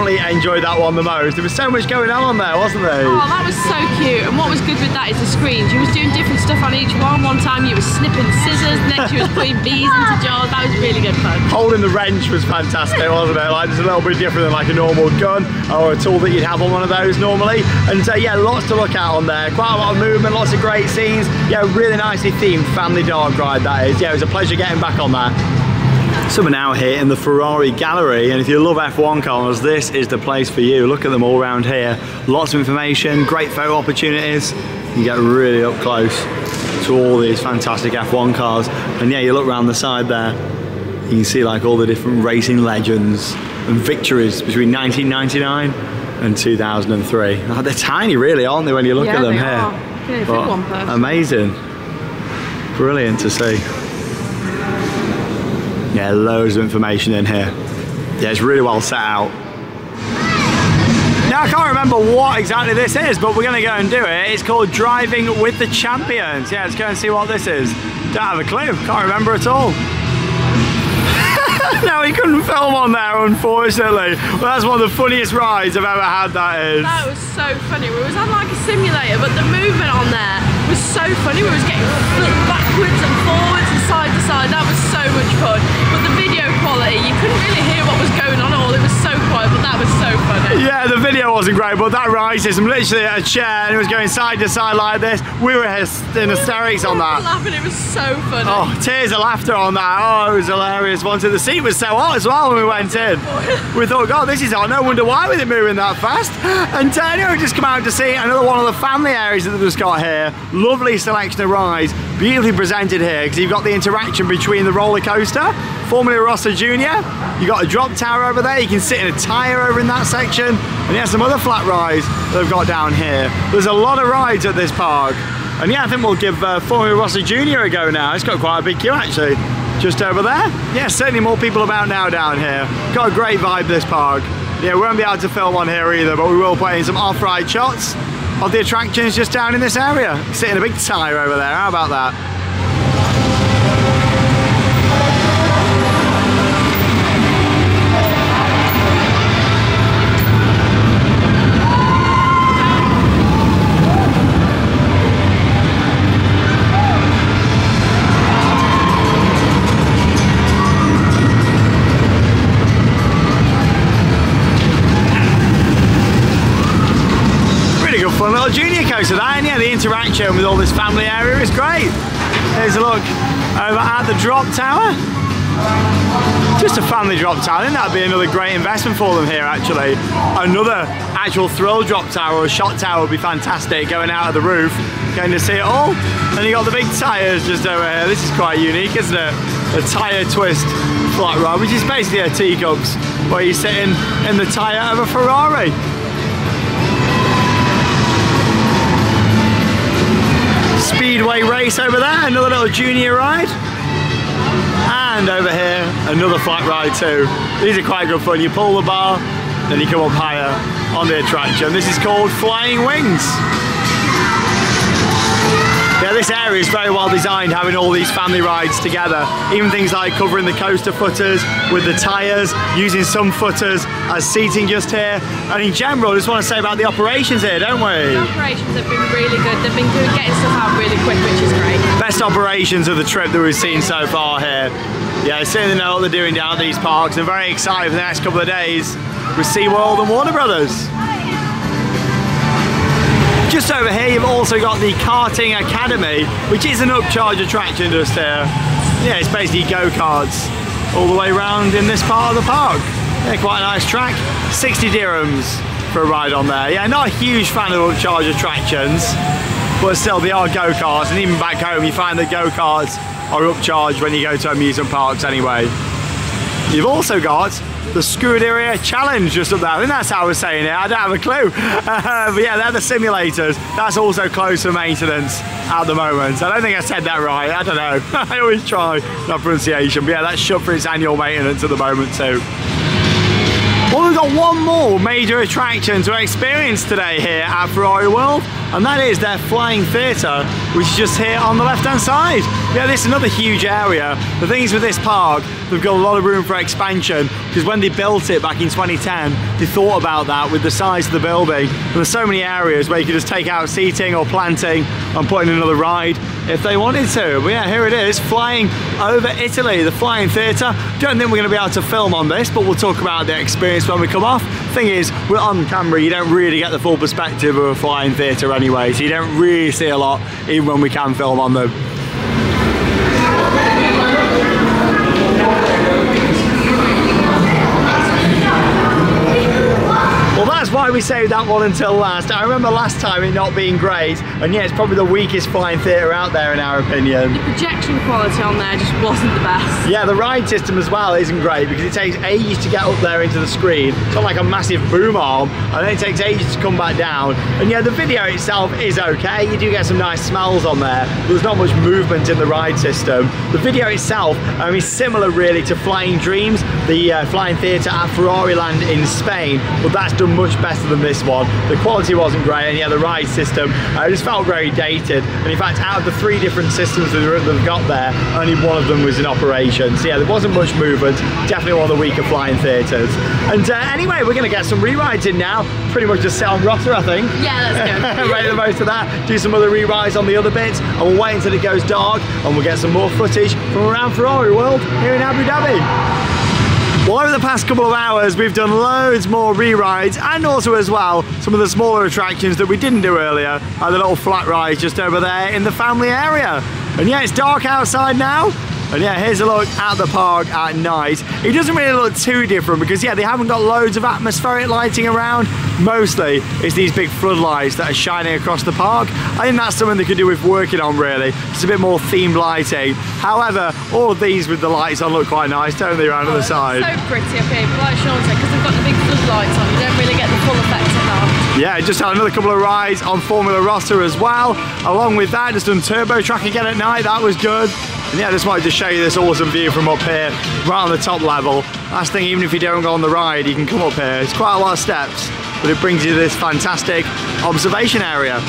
A: Definitely enjoyed that one the most. There was so much going on on there, wasn't there?
B: Oh, that was so cute. And what was good with that is the screens. You was doing different stuff on each one. One time you was snipping scissors, next you was putting bees into jars. That was really good fun.
A: Holding the wrench was fantastic, wasn't it? Like it's a little bit different than like a normal gun or a tool that you'd have on one of those normally. And so yeah, lots to look at on there. Quite a lot of movement, lots of great scenes. Yeah, really nicely themed family dog ride that is. Yeah, it was a pleasure getting back on that. So we're now here in the Ferrari Gallery, and if you love F1 cars, this is the place for you. Look at them all around here. Lots of information, great photo opportunities. You get really up close to all these fantastic F1 cars. And yeah, you look around the side there, you can see like all the different racing legends and victories between 1999 and 2003. Oh, ah, they're tiny, really, aren't they, when you look
B: Yeah,
A: at them here?
B: are. You can only fit
A: But
B: one person.
A: Amazing. Brilliant to see. Yeah, loads of information in here. Yeah, it's really well set out. Now, I can't remember what exactly this is, but we're going to go and do it. It's called Driving with the Champions. Yeah, let's go and see what this is. Don't have a clue. Can't remember at all. no, he couldn't film on there, unfortunately. Well, that's one of the funniest rides I've ever had, that is.
B: That was so funny. We was on like a simulator, but the movement on there was so funny. We was getting backwards and forwards and side to side. That was much fun. But the video quality, you couldn't really hear what was going on at all. It was so that was so funny.
A: Yeah, the video wasn't great, but that ride system, literally a chair and it was going side to side like this. We were in hysterics on that.
B: laughing, it was so funny.
A: Oh, tears of laughter on that. Oh, it was hilarious. Once the seat was so hot as well when we went in. We thought, God, this is hot. No wonder why with it moving that fast. And anyway, just come out to see another one of the family areas that they've just got here. Lovely selection of rides, beautifully presented here because you've got the interaction between the roller coaster, Formula Rossa Junior. You've got a drop tower over there. You can sit in a tyre over in that section. And yeah, some other flat rides they've got down here. There's a lot of rides at this park. And yeah, I think we'll give uh, Formula Rossa Junior a go now. It's got quite a big queue actually. Just over there. Yeah, certainly more people about now down here. Got a great vibe this park. Yeah, we won't be able to film on here either, but we will put in some off-ride shots of the attractions just down in this area. Sitting a big tyre over there, how about that? Fun little junior coaster that, and yeah, the interaction with all this family area is great. Here's a look over at the drop tower. Just a family drop tower, I think that'd be another great investment for them here actually. Another actual thrill drop tower or shot tower would be fantastic going out of the roof, going to see it all. And you got the big tyres just over here, this is quite unique isn't it? A tyre twist flat ride, which is basically a teacups where you're sitting in the tyre of a Ferrari. Speedway race over there, another little junior ride. And over here, another flat ride too. These are quite good fun. You pull the bar, then you come up higher on the attraction. This is called Flying Wings. This area is very well designed, having all these family rides together. Even things like covering the coaster footers with the tyres, using some footers as seating just here. And in general, I just want to say about the operations here, don't we?
B: The operations have been really good. They've been doing, getting stuff out really quick, which is great.
A: Best operations of the trip that we've seen so far here. Yeah, certainly know what they're doing down at these parks. I'm very excited for the next couple of days with SeaWorld and Warner Brothers. Just over here, you've also got the Karting Academy, which is an upcharge attraction just here. Yeah, it's basically go-karts all the way around in this part of the park. Yeah, quite a nice track. 60 dirhams for a ride on there. Yeah, not a huge fan of upcharge attractions, but still they are go-karts, and even back home you find that go-karts are upcharged when you go to amusement parks anyway. You've also got the Scuderia Challenge up there. I think that's how I was saying it. I don't have a clue. Uh, but yeah, they're the simulators. That's also closed for maintenance at the moment. I don't think I said that right. I don't know. I always try that pronunciation. But yeah, that's shut for its annual maintenance at the moment too. Well, we've got one more major attraction to experience today here at Ferrari World, and that is their Flying Theatre, which is just here on the left-hand side. Yeah, this is another huge area. The thing is with this park, they've got a lot of room for expansion, because when they built it back in 2010, they thought about that with the size of the building. And there's so many areas where you could just take out seating or planting and put in another ride if they wanted to. But yeah, here it is, flying over Italy, the Flying Theatre. Don't think we're going to be able to film on this, but we'll talk about the experience when we come off. Thing is, we're on camera, you don't really get the full perspective of a flying theatre anyway, so you don't really see a lot, even when we can film on them. Why we saved that one until last. I remember last time it not being great, and yeah, it's probably the weakest flying theatre out there in our opinion.
B: The projection quality on there just wasn't the best.
A: Yeah, the ride system as well isn't great because it takes ages to get up there into the screen. It's not like a massive boom arm, and then it takes ages to come back down. And yeah, the video itself is okay. You do get some nice smells on there. There's not much movement in the ride system. The video itself um, is similar really to Flying Dreams, the uh, Flying Theatre at Ferrari Land in Spain, but that's done much better than this one. The quality wasn't great, and yeah, the ride system uh, just felt very dated. And in fact, out of the three different systems that they've got there, only one of them was in operation. So yeah, there wasn't much movement. Definitely one of the weaker Flying Theatres. And uh, anyway, we're going to get some re-rides in now. Pretty much just sit on Rota, I think.
B: Yeah, let's go.
A: Make the most of that. Do some other re-rides on the other bits, and we'll wait until it goes dark, and we'll get some more footage from around Ferrari World here in Abu Dhabi. Well, over the past couple of hours, we've done loads more re-rides and also as well, some of the smaller attractions that we didn't do earlier, like the little flat rides just over there in the family area. And yeah, it's dark outside now, and yeah, here's a look at the park at night. It doesn't really look too different because yeah, they haven't got loads of atmospheric lighting around. Mostly it's these big floodlights that are shining across the park. I think that's something they could do with working on really. It's a bit more themed lighting. However, all these with the lights on look quite nice, don't they, around
B: oh,
A: on the side?
B: So pretty up here, like Sean said, because they've got the big floodlights on, you don't really get the full effect of that.
A: Yeah, just had another couple of rides on Formula Rossa as well. Along with that, just done Turbo Track again at night, that was good. And yeah, I just wanted to show you this awesome view from up here, right on the top level. Last thing, even if you don't go on the ride, you can come up here. It's quite a lot of steps, but it brings you this fantastic observation area.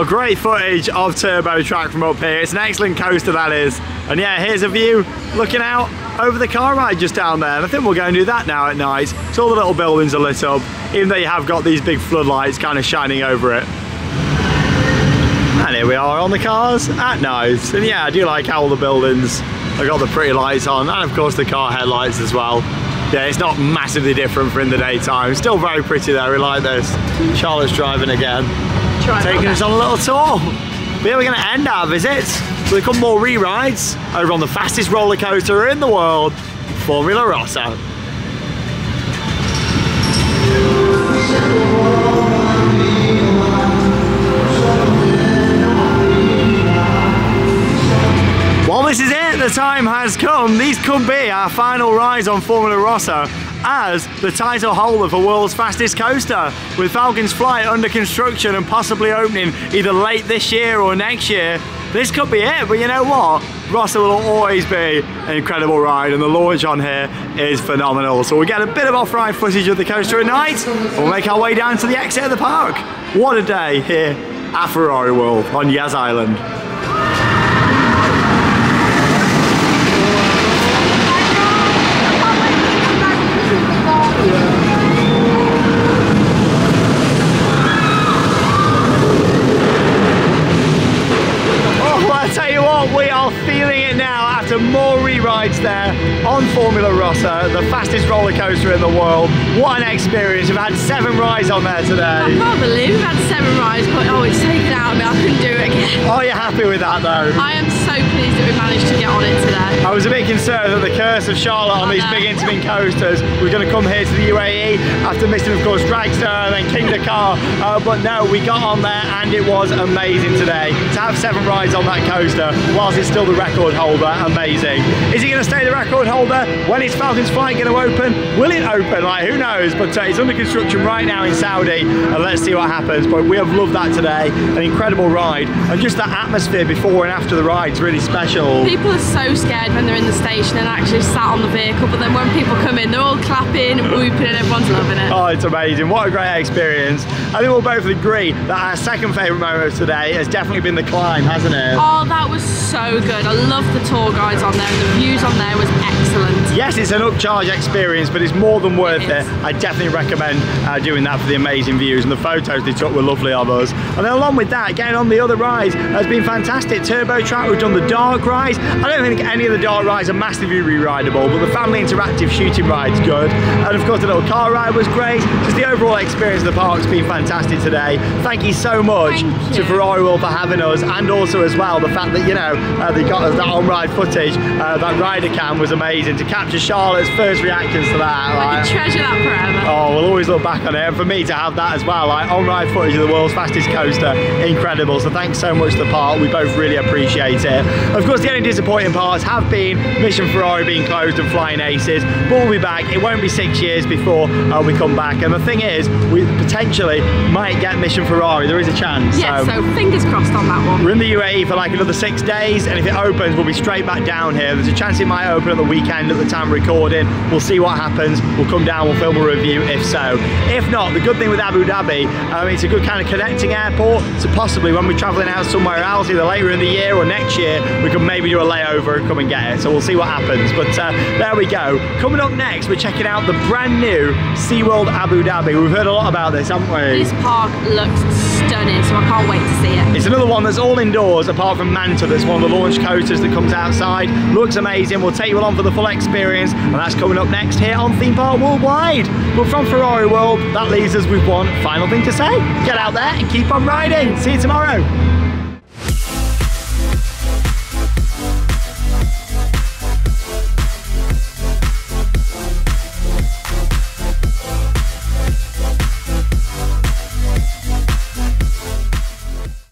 A: Oh, great footage of Turbo Track from up here. It's an excellent coaster that is. And yeah, here's a view looking out over the car ride just down there. And I think we'll go and do that now at night. So all the little buildings are lit up, even though you have got these big floodlights kind of shining over it. And here we are on the cars at night. And yeah, I do like how all the buildings have got the pretty lights on. And of course the car headlights as well. Yeah, it's not massively different from in the daytime. Still very pretty though, we like this. Charlotte's driving again taking us on a little tour. But yeah, we're going to end our visit with a couple more re-rides over on the fastest roller coaster in the world, Formula Rossa. This is it. The time has come. These could be our final rides on Formula Rossa as the title holder for world's fastest coaster with Falcon's Flight under construction and possibly opening either late this year or next year. This could be it, but you know what? Rossa will always be an incredible ride and the launch on here is phenomenal. So we'll get a bit of off-ride footage of the coaster at night we'll make our way down to the exit of the park. What a day here at Ferrari World on Yas Island. Fastest roller coaster in the world. What an experience. We've had seven rides on there today.
B: I can't believe we've had seven rides, but oh, it's taken out of me. I couldn't do it again.
A: Are you happy with that though?
B: I am so pleased that we managed to get on it today.
A: I was a bit concerned that the curse of Charlotte on these big Intamin coasters was going to come here to the UAE after missing, of course, Dragster and then Kingda Ka. Uh, but no, we got on there and it was amazing today. To have seven rides on that coaster whilst it's still the record holder, amazing. Is it going to stay the record holder? When is Falcon's Flight going to open? Will it open? Like, who knows? But uh, it's under construction right now in Saudi, and let's see what happens. But we have loved that today. An incredible ride. And just that atmosphere before and after the ride is really special.
B: People are so scared when they're in the station and actually sat on the vehicle, but then when people come in, they're all clapping and whooping and everyone's loving it.
A: Oh, it's amazing. What a great experience. I think we'll both agree that our second favourite moment of today has definitely been the climb, hasn't it?
B: Oh, that was so good. I love the tour guides on there and the views on there was excellent.
A: Yes, it's an upcharge experience, but it's more than worth it. it. I definitely recommend uh, doing that for the amazing views and the photos they took were lovely of us. And then along with that, getting on the other rides has been fantastic. Turbo Track, we've done the dark ride. I don't think any of the state-of-the-art rides are massively re-rideable, but the family interactive shooting ride's good. And of course, the little car ride was great. Just the overall experience of the park's been fantastic today. Thank you so much
B: Thank
A: to
B: you.
A: Ferrari World for having us, and also as well the fact that you know uh, they got us that on-ride footage, uh, that rider cam was amazing to capture Charlotte's first reactions to that.
B: I
A: like-
B: can treasure that forever.
A: Oh, we'll always look back on it. And for me to have that as well, like on-ride footage of the world's fastest coaster, incredible. So thanks so much to the park. We both really appreciate it. Of course, the only disappointing parts have been Mission Ferrari being closed and Flying Aces. But we'll be back. It won't be six years before uh, we come back. And the thing is, we potentially might get Mission Ferrari. There is a chance.
B: Yeah, so fingers crossed on that one.
A: We're in the UAE for like another six days, and if it opens, we'll be straight back down here. There's a chance it might open at the weekend at the time of recording. We'll see what happens. We'll come down, we'll film a review if so. If not, the good thing with Abu Dhabi, um, it's a good kind of connecting airport. So possibly when we're traveling out somewhere else, either later in the year or next year, we can maybe do a layover and come and get it. So we'll see what happens. But uh, there we go. Coming up next, we're checking out the brand new SeaWorld Abu Dhabi. We've heard a lot about this, haven't we?
B: This park looks stunning, so I can't wait to see it.
A: It's another one that's all indoors apart from Manta that's one of the launch coasters that comes outside. Looks amazing. We'll take you along for the full experience and that's coming up next here on Theme Park Worldwide. But from Ferrari World, that leaves us with one final thing to say. Get out there and keep on riding. See you tomorrow.